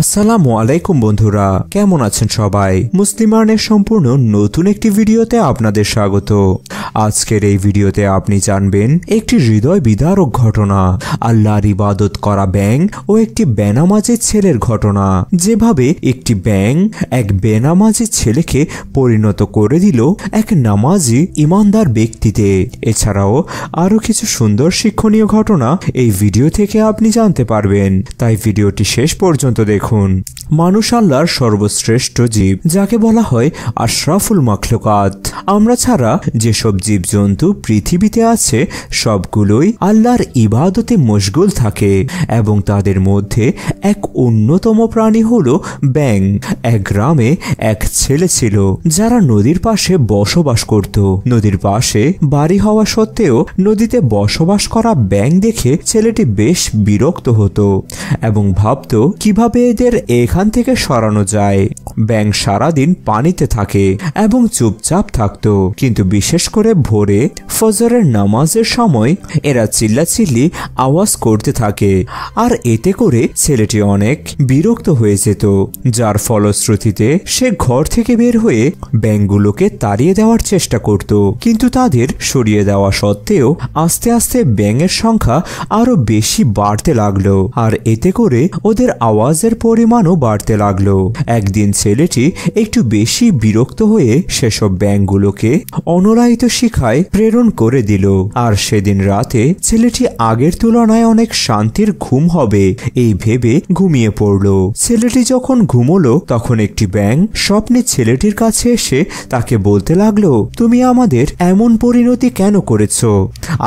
আসসালামু আলাইকুম বন্ধুরা, কেমন আছেন সবাই? মুসলিমানের সম্পূর্ণ নতুন একটি ভিডিওতে আপনাদের স্বাগত। আজকের এই ভিডিওতে আপনি জানবেন, একটি হৃদয় বিদারক ঘটনা, আল্লাহর ইবাদত করা ব্যাং ও একটি বেনামাজের ছেলের ঘটনা। যেভাবে একটি ব্যাং এক বেনামাজের ছেলেকে পরিণত করে দিল এক নামাজি ইমানদার ব্যক্তিতে। এছাড়াও আরও কিছু সুন্দর শিক্ষণীয় ঘটনা এই ভিডিও থেকে আপনি জানতে পারবেন। তাই ভিডিওটি শেষ পর্যন্ত দেখুন। মানুষ আল্লাহর সর্বশ্রেষ্ঠ জীব, যাকে বলা হয় আশরাফুল মাখলুকাত। আমরা ছাড়া যেসব জীবজন্তু পৃথিবীতে আছে, সবগুলোই আল্লাহর ইবাদতে মশগুল থাকে এবং তাদের মধ্যে এক অন্যতম প্রাণী হল ব্যাং এক গ্রামে এক ছেলে ছিল, যারা নদীর পাশে বসবাস করত। নদীর পাশে বাড়ি হওয়া সত্ত্বেও নদীতে বসবাস করা ব্যাং দেখে ছেলেটি বেশ বিরক্ত হতো এবং ভাবত, কীভাবে এদের এখান থেকে সরানো যায়। ব্যাং সারাদিন পানিতে থাকে এবং চুপচাপ থাকতো। কিন্তু বিশেষ করে ভোরে ফজরের নামাজের সময় এরা চিল্লাচিল্লি আওয়াজ করতে থাকে। আর এতে করে ছেলেটি অনেক বিরক্ত হয়ে যেত, যার ফলশ্রুতিতে সে ঘর থেকে বের হয়ে ব্যাংগুলোকে তাড়িয়ে দেওয়ার চেষ্টা করত। কিন্তু তাদের সরিয়ে দেওয়া সত্ত্বেও আস্তে আস্তে ব্যাঙের সংখ্যা আরও বেশি বাড়তে লাগল। আর এতে করে ওদের আওয়াজের পরিমাণও বাড়তে লাগল। একদিন ছেলেটি একটু বেশি বিরক্ত হয়ে সেসব ব্যাংগুলোকে অনলায়িত শিখায় প্রেরণ করে দিল। আর সেদিন রাতে ছেলেটি আগের তুলনায় অনেক শান্তির ঘুম হবে, এই ভেবে ঘুমিয়ে পড়ল। ছেলেটি যখন ঘুমলো, তখন একটি ব্যাং স্বপ্নে ছেলেটির কাছে এসে তাকে বলতে লাগল, তুমি আমাদের এমন পরিণতি কেন করেছ?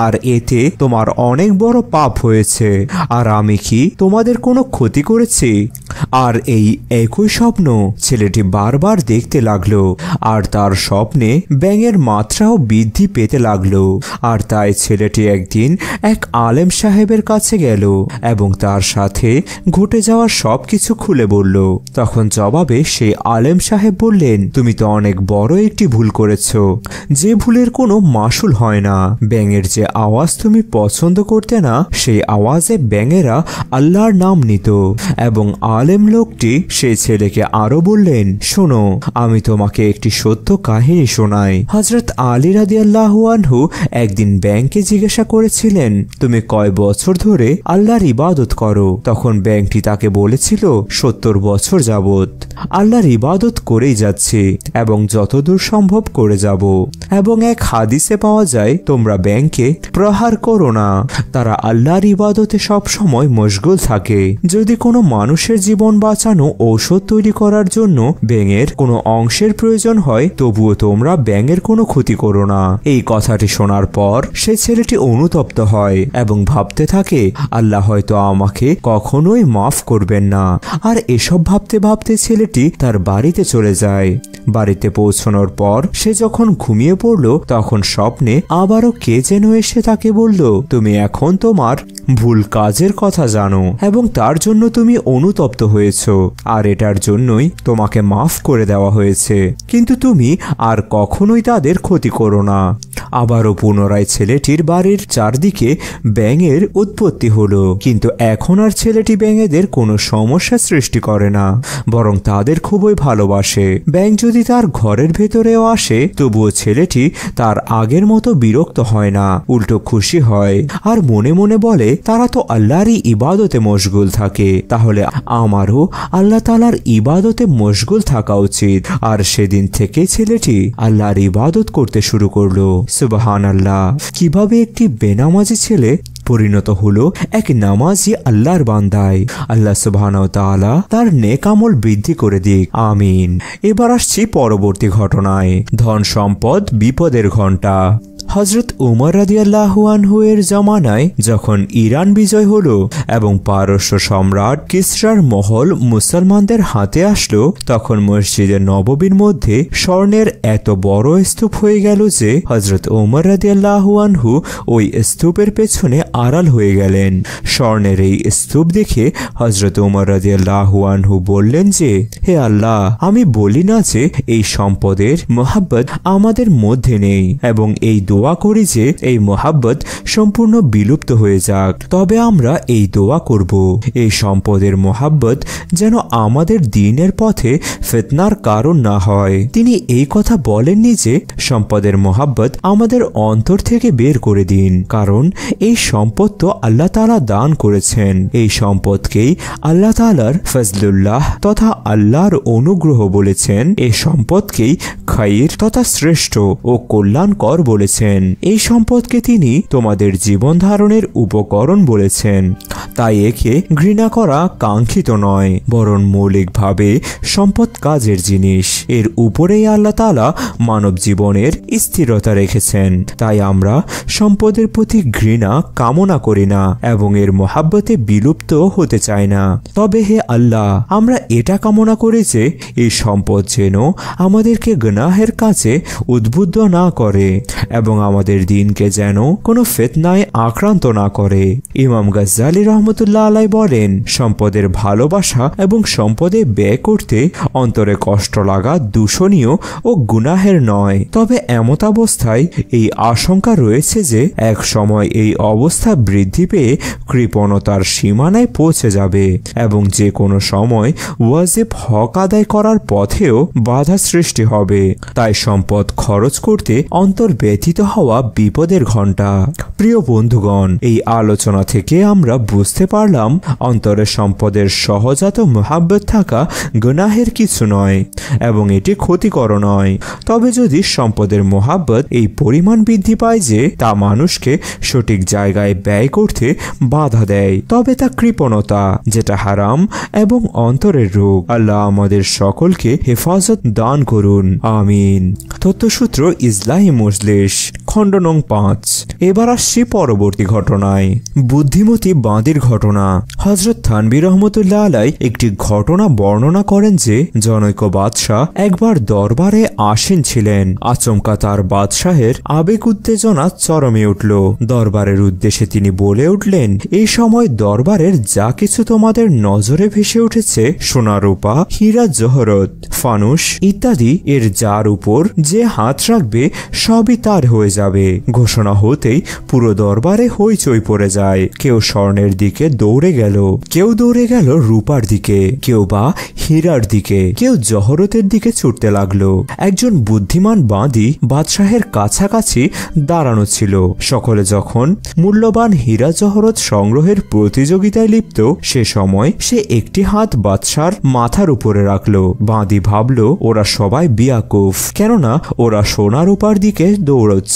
আর এতে তোমার অনেক বড় পাপ হয়েছে। আর আমি কি তোমাদের কোনো ক্ষতি করেছি? আর এই একই স্বপ্ন ছেলেটি বারবার দেখতে লাগল, আর তার স্বপ্নে ব্যাঙের মাত্রাও বৃদ্ধি পেতে লাগল, আর তাই ছেলেটি একদিন এক আলেম সাহেবের কাছে গেল এবং তার সাথে ঘটে যাওয়া সব কিছু খুলে বলল। তখন জবাবে সেই আলেম সাহেব বললেন, তুমি তো অনেক বড় একটি ভুল করেছ। যে ভুলের কোনো মাসুল হয় না। ব্যাঙের যে আওয়াজ তুমি পছন্দ করতে না, সেই আওয়াজে ব্যাঙেরা আল্লাহর নাম নিত এবং আলেম লোকটি সেই ছেলেকে আরও বললেন, শোনো, আমি তোমাকে একটি সত্য কাহিনী শোনাই। হজরত আলী রাদি আল্লাহুয়ানহু একদিন ব্যাংকে জিজ্ঞাসা করেছিলেন, তুমি কয় বছর ধরে আল্লাহর ইবাদত করো? তখন ব্যাংকটি তাকে বলেছিল, সত্তর বছর যাবত আল্লাহর ইবাদত করেই যাচ্ছে এবং যতদূর সম্ভব করে যাব। এবং এক হাদিসে পাওয়া যায়, তোমরা ব্যাংকে প্রহার করো না। তারা আল্লাহর ইবাদতে সব সময় মশগুল থাকে। যদি কোনো মানুষের জীবন বাঁচানো ঔষধ তৈরি করার জন্য ব্যাঙের কোনো অংশের প্রয়োজন হয়, তবুও তোমরা ব্যাঙের কোনো ক্ষতি করো না। এই কথাটি শোনার পর সে ছেলেটি অনুতপ্ত হয় এবং ভাবতে থাকে, আল্লাহ হয়তো আমাকে কখনোই মাফ করবেন না। আর এসব ভাবতে ভাবতে ছেলেটি তার বাড়িতে চলে যায়। বাড়িতে পৌঁছানোর পর সে যখন ঘুমিয়ে পড়ল, তখন স্বপ্নে আবারও কে যেন এসে তাকে বলল, তুমি এখন তোমার ভুল কাজের কথা জানো এবং তার জন্য তুমি অনুতপ্ত হয়েছ, আর এটার জন্যই তোমাকে মাফ করে দেওয়া হয়েছে। কিন্তু তুমি আর কখনোই তাদের ক্ষতি করো না। আবারও পুনরায় ছেলেটির বাড়ির চারদিকে ব্যাঙের উৎপত্তি হলো। কিন্তু এখন আর ছেলেটি ব্যাঙেদের কোনো সমস্যা সৃষ্টি করে না, বরং তাদের খুবই ভালোবাসে। ব্যাং যদি তার ঘরের ভেতরেও আসে, তবুও ছেলেটি তার আগের মতো বিরক্ত হয় না, উল্টো খুশি হয়। আর মনে মনে বলে, তারা তো আল্লাহরই ইবাদতে মশগুল থাকে। তাহলে আমারও আল্লাহ তালার ইবাদতে মশগুল থাকা উচিত। আর সেদিন থেকে ছেলেটি আল্লাহর ইবাদত করতে শুরু করল। সুবাহান কীভাবে একটি বেনামাজি ছেলে পরিণত হলো? এক নামাজি আল্লাহর বান্দায়। আল্লাহ সুবাহান তাআলা তার নেকামল বৃদ্ধি করে দিক। আমিন। এবার আসছি পরবর্তী ঘটনায়। ধন সম্পদ বিপদের ঘণ্টা হজরত উমর রাদিয়াল্লাহু এর জমানায় যখন ইরান বিজয় হলো এবং পারস্য সম্রাট কিসরার মহল মুসলমানদের হাতে আসলো, তখন মসজিদের নববীর মধ্যে স্বর্ণের এত বড় স্তূপ হয়ে গেল যে হজরত উমর রাদিয়াল্লাহু ওই স্তূপের পেছনে আড়াল হয়ে গেলেন। স্বর্ণের এই স্তূপ দেখে হজরত উমর রাদিয়াল্লাহু বললেন যে, হে আল্লাহ, আমি বলি না যে এই সম্পদের মোহাব্বত আমাদের মধ্যে নেই এবং এই দোয়া দোয়া করি যে এই মোহাব্বত সম্পূর্ণ বিলুপ্ত হয়ে যাক। তবে আমরা এই দোয়া করব। এই সম্পদের মোহাব্বত যেন আমাদের দিনের পথে ফেতনার কারণ না হয়। তিনি এই কথা বলেননি যে সম্পদের মোহাব্বত আমাদের অন্তর থেকে বের করে দিন। কারণ এই সম্পদ তো আল্লাহ তালা দান করেছেন। এই সম্পদকেই আল্লাহ তালার ফজলুল্লাহ তথা আল্লাহর অনুগ্রহ বলেছেন। এই সম্পদকেই খাইর তথা শ্রেষ্ঠ ও কল্যাণকর বলেছেন। এই সম্পদকে তিনি তোমাদের জীবন ধারণের উপকরণ বলেছেন। তাই একে ঘৃণা করা কাঙ্ক্ষিত নয়, বরং মৌলিকভাবে সম্পদ কাজের জিনিস। এর উপরেই আল্লাহ তালা মানব জীবনের স্থিরতা রেখেছেন। তাই আমরা সম্পদের প্রতি ঘৃণা কামনা করি না এবং এর মহাব্বতে বিলুপ্ত হতে চাই না। তবে হে আল্লাহ, আমরা এটা কামনা করি যে এই সম্পদ যেন আমাদেরকে গনাহের কাছে উদ্বুদ্ধ না করে এবং আমাদের দিনকে যেন কোনো ফেতনায় আক্রান্ত না করে। ইমাম গাজ্জালি রহমতুল্লাহ আলাই বলেন, সম্পদের ভালোবাসা এবং সম্পদে ব্যয় করতে অন্তরে কষ্ট লাগা দূষণীয় ও গুনাহের নয়। তবে এমতাবস্থায় এই আশঙ্কা রয়েছে যে, এক সময় এই অবস্থা বৃদ্ধি পেয়ে কৃপণতার সীমানায় পৌঁছে যাবে এবং যে কোনো সময় ওয়াজিব হক আদায় করার পথেও বাধা সৃষ্টি হবে। তাই সম্পদ খরচ করতে অন্তর ব্যথিত হওয়া বিপদের ঘণ্টা। প্রিয় বন্ধুগণ, এই আলোচনা থেকে আমরা বুঝতে পারলাম অন্তরে সম্পদের সহজাত মোহাব্বত থাকা গুনাহের কিছু নয়, এবং এটি ক্ষতিকর নয়। তবে যদি সম্পদের মোহাব্বত এই পরিমাণ বৃদ্ধি পায় যে, তা মানুষকে সঠিক জায়গায় ব্যয় করতে বাধা দেয়, তবে তা কৃপণতা, যেটা হারাম এবং অন্তরের রোগ। আল্লাহ আমাদের সকলকে হেফাজত দান করুন। আমিন। তথ্যসূত্র ইসলাহি মজলিস। খণ্ড নং পাঁচ। এবার আসছি পরবর্তী ঘটনায়। বুদ্ধিমতী বাঁদির ঘটনা। হজরত থানবী রহমতুল্লাহ আলাই একটি ঘটনা বর্ণনা করেন যে, জনৈক বাদশাহ একবার দরবারে আসীন ছিলেন। আচমকা তার বাদশাহের আবেগ উত্তেজনা চরমে উঠল। দরবারের উদ্দেশ্যে তিনি বলে উঠলেন এই সময় দরবারের যা কিছু তোমাদের নজরে ভেসে উঠেছে, সোনা রূপা, হীরা জহরত ফানুস ইত্যাদি, এর যার উপর যে হাত রাখবে, সবই তার হয়ে যাবে। ঘোষণা হতেই পুরো দরবারে হইচই পড়ে যায়। কেউ স্বর্ণের দিকে দৌড়ে গেল, কেউ দৌড়ে গেল রূপার দিকে, কেউ বা হীরার দিকে, কেউ জহরতের দিকে ছুটতে লাগল। একজন বুদ্ধিমান বাঁধি বাদশাহের কাছাকাছি দাঁড়ানো ছিল। সকলে যখন মূল্যবান হীরা জহরত সংগ্রহের প্রতিযোগিতায় লিপ্ত, সে সময় সে একটি হাত বাদশার মাথার উপরে রাখল। বাঁধি ভাবলো, ওরা সবাই বিয়াকুফ। কেননা ওরা সোনার উপার দিকে দৌড়চ্ছে।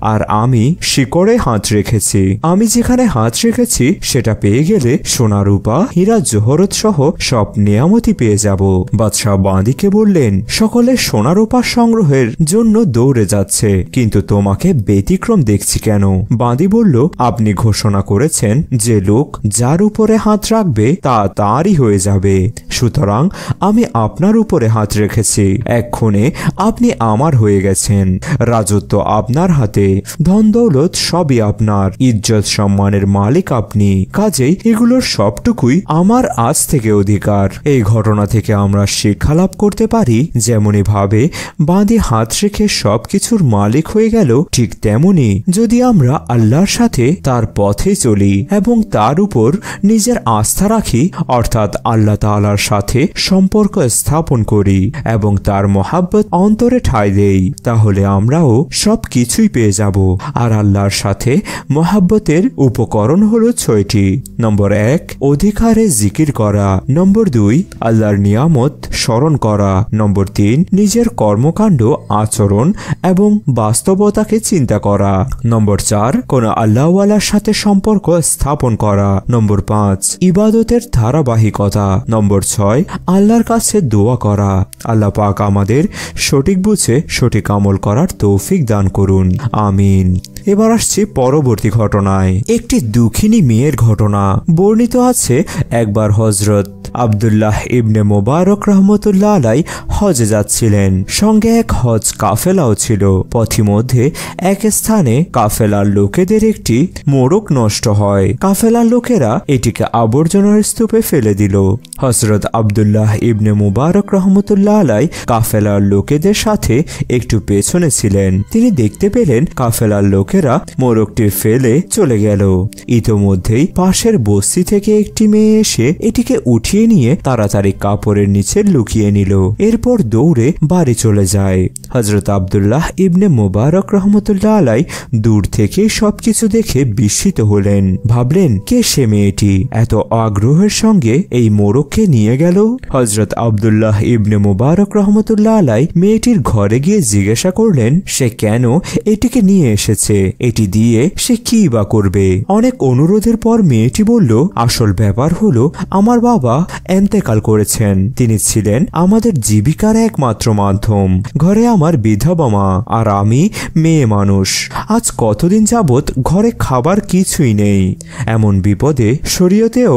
আর আমি শিকড়ে হাত রেখেছি। আমি যেখানে হাত রেখেছি, সেটা পেয়ে গেলে সোনা রূপা হীরা, জোহরত সহ সব নিয়ামতি পেয়ে যাব। বাদশাহ বাঁদিকে বললেন, সকলে সোনা রূপা সংগ্রহের জন্য দৌড়ে যাচ্ছে, কিন্তু তোমাকে ব্যতিক্রম দেখছি কেন? বাঁদি বলল, আপনি ঘোষণা করেছেন যে লোক যার উপরে হাত রাখবে, তা তারই হয়ে যাবে। সুতরাং আমি আপনার উপরে হাত রেখেছি। এক্ষণে আপনি আমার হয়ে গেছেন। রাজত্ব আপনার হাতে, ধন দৌলত সবই আপনার। ইজ্জত সম্মানের মালিক আপনি। কাজেই এগুলোর সবটুকুই আমার আজ থেকে অধিকার। এই ঘটনা থেকে আমরা শিক্ষা লাভ করতে পারি যেমনই ভাবে বাঁধে হাত রেখে সবকিছুর মালিক হয়ে গেল, ঠিক তেমনি যদি আমরা আল্লাহর সাথে তার পথে চলি এবং তার উপর নিজের আস্থা রাখি, অর্থাৎ আল্লাহ তাআলার সাথে সম্পর্ক স্থাপন করি এবং তার মহাব্বত অন্তরে ঠাঁই দেই, তাহলে আমরাও সব কিছুই পেয়ে যাব। আর আল্লাহর সাথে মহাব্বতের উপকরণ হল ছয়টি। নম্বর এক, অধিকারে জিকির করা। নম্বর দুই, আল্লাহর নিয়ামত স্মরণ করা। নম্বর তিন, নিজের কর্মকাণ্ড আচরণ এবং বাস্তবতাকে চিন্তা করা। নম্বর চার, কোন আল্লাহওয়ালার সাথে সম্পর্ক স্থাপন করা। নম্বর পাঁচ, ইবাদতের ধারাবাহিকতা। নম্বর ছয় আল্লাহর কাছে দোয়া করা। আল্লাহ পাক আমাদের সঠিক বুঝে, সঠিক আমল করার তৌফিক দান করুন। আমিন। এবার আসছি পরবর্তী ঘটনায়। একটি দুঃখিনী মেয়ের ঘটনা। বর্ণিত আছে একবার হজরত আবদুল্লাহ ইবনে মোবারক রহমতুল্লাহ আলাই হজে যাচ্ছিলেন। সঙ্গে এক হজ কাফেলাও ছিল। পথিমধ্যে এক স্থানে কাফেলার লোকেদের একটি মোড়ক নষ্ট হয়। কাফেলার লোকেরা এটিকে আবর্জনার স্তূপে ফেলে দিল। হজরত আবদুল্লাহ ইবনে মুবারক রহমতুল্লাহ আলাই কাফেলার লোকেদের সাথে একটু পেছনে ছিলেন। তিনি দেখতে পেলেন কাফেলার লোকেরা মোরগটি ফেলে চলে গেল। ইতোমধ্যেই পাশের বস্তি থেকে একটি মেয়ে এসে এটিকে উঠিয়ে নিয়ে তাড়াতাড়ি কাপড়ের নিচে লুকিয়ে নিল। এরপর দৌড়ে বাড়ি চলে যায়। হজরত আবদুল্লাহ ইবনে মোবারক রহমতুল্লাহ আলাই দূর থেকে সবকিছু দেখে বিস্মিত হলেন। ভাবলেন, কে সে মেয়েটি? এত আগ্রহের সঙ্গে এই মোরগকে নিয়ে গেল। হজরত আবদুল্লাহ ইবনে মোবারক রহমতুল্লাহ আলাই মেয়েটির ঘরে গিয়ে জিজ্ঞাসা করলেন, সে কেন এটিকে নিয়ে এসেছে? এটি দিয়ে সে কি বা করবে? অনেক অনুরোধের পর মেয়েটি বলল, আসল ব্যাপার হলো, আমার বাবা এন্তেকাল করেছেন। তিনি ছিলেন আমাদের জীবিকার একমাত্র মাধ্যম। ঘরে আমার বিধবা মা, আর আমি মেয়ে মানুষ। আজ কতদিন যাবৎ ঘরে খাবার কিছুই নেই। এমন বিপদে শরীয়তেও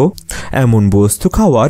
এমন বস্তু খাওয়ার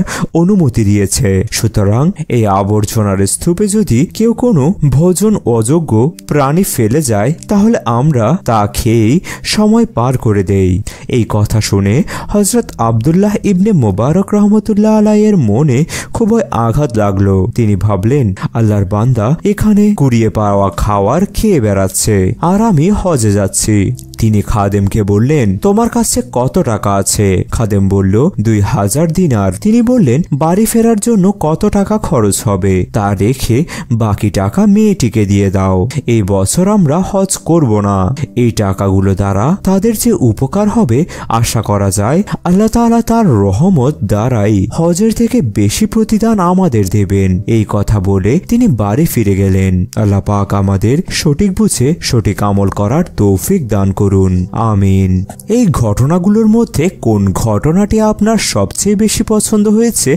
অনুমতি দিয়েছে। সুতরাং এই আবর্জনার স্তূপে যদি কেউ কোনো ভোজন অযোগ্য প্রাণী ফেলে যায়, তাহলে আমরা তা খেয়েই সময় পার করে দেই। এই কথা শুনে হজরত আবদুল্লাহ ইবনে মোবারক রহমতুল্লাহ আলাইয়ের মনে খুবই আঘাত লাগল। তিনি ভাবলেন, আল্লাহর বান্দা এখানে কুড়িয়ে পাওয়া খাওয়ার খেয়ে বেড়াচ্ছে, আর আমি হজে যাচ্ছি। তিনি খাদেমকে বললেন, তোমার কাছে কত টাকা আছে? খাদেম বলল, দুই হাজার দিনার। তিনি বললেন, বাড়ি ফেরার জন্য কত টাকা খরচ হবে তা রেখে বাকি টাকা মেয়েটিকে দিয়ে দাও। এই বছর আমরা হজ করব না। এই টাকাগুলো দ্বারা তাদের যে উপকার হবে, আশা করা যায়, আল্লাহ তালা তার রহমত দ্বারাই হজের থেকে বেশি প্রতিদান আমাদের দেবেন। এই কথা বলে তিনি বাড়ি ফিরে গেলেন। আল্লাহ পাক আমাদের সঠিক বুঝে সঠিক আমল করার তৌফিক দান করুন। আমিন। এই ঘটনাগুলোর মধ্যে কোন ঘটনাটি আপনার সবচেয়ে বেশি পছন্দ হয়েছে,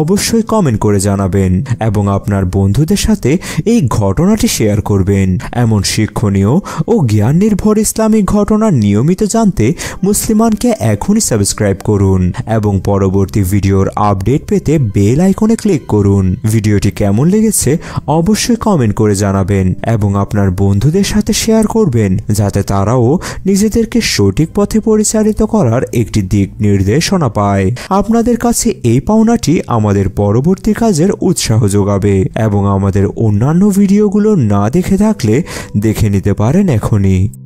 অবশ্যই কমেন্ট করে জানাবেন এবং আপনার বন্ধুদের সাথে এই ঘটনাটি শেয়ার করবেন। এমন শিক্ষণীয় ও জ্ঞান নির্ভর ইসলামিক ঘটনা নিয়মিত জানতে মুসলিমানকে এখনই সাবস্ক্রাইব করুন এবং পরবর্তী ভিডিওর আপডেট পেতে বেল আইকনে ক্লিক করুন। ভিডিওটি কেমন লেগেছে, অবশ্যই কমেন্ট করে জানাবেন এবং আপনার বন্ধুদের সাথে শেয়ার করবেন, যাতে তারাও নিজেদেরকে সঠিক পথে পরিচালিত করার একটি দিক নির্দেশনা পায়। আপনাদের কাছে এই পাওনাটি আমাদের পরবর্তী কাজের উৎসাহ যোগাবে এবং আমাদের অন্যান্য ভিডিওগুলো না দেখে থাকলে দেখে নিতে পারেন এখনই।